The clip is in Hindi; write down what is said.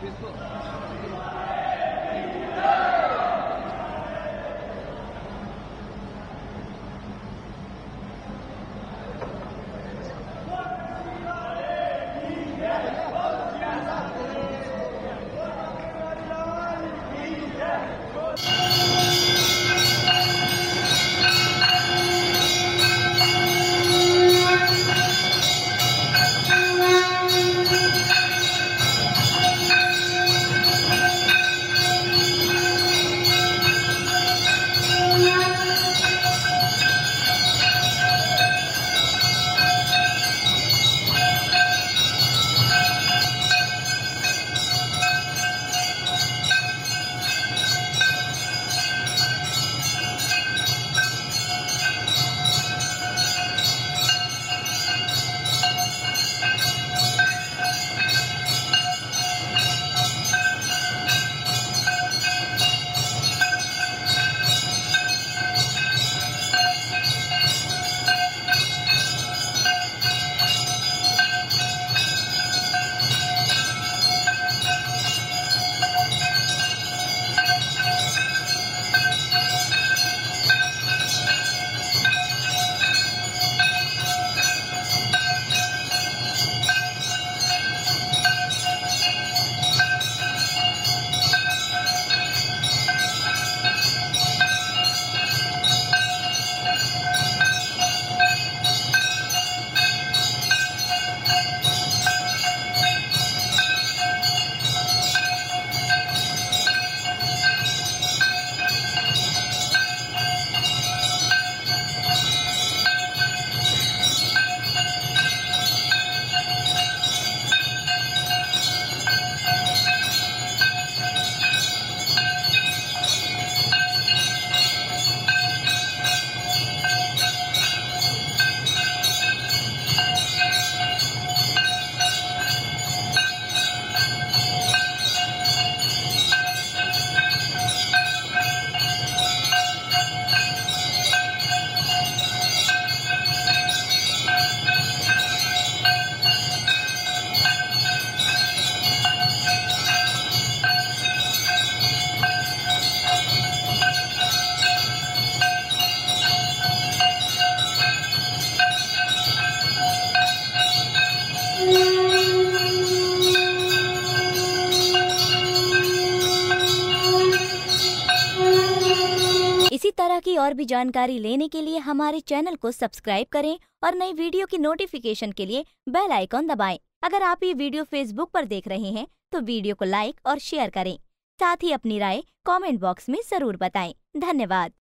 Francisco. तरह की और भी जानकारी लेने के लिए हमारे चैनल को सब्सक्राइब करें और नई वीडियो की नोटिफिकेशन के लिए बेल आइकॉन दबाएँ। अगर आप ये वीडियो फेसबुक पर देख रहे हैं तो वीडियो को लाइक और शेयर करें। साथ ही अपनी राय कमेंट बॉक्स में ज़रूर बताएँ। धन्यवाद।